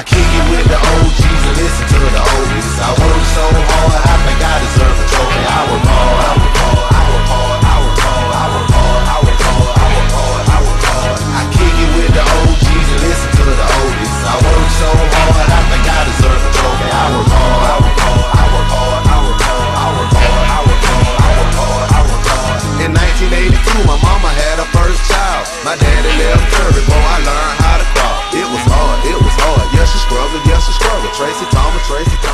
I kick it with the OGs and listen to the oldies. I work so hard, I think I deserve a trophy. I work hard, I work hard, I work hard, I work hard, I work hard, I work hard, I work hard, I work hard. I kick it with the OGs and listen to the. I work so hard, I think I deserve trophy. I work hard, I work hard, I work hard, I work hard, I work hard, I work hard, I work hard, I work hard. In 1982, my mama had her first child. My daddy left early. Tracy, Thomas Tracy,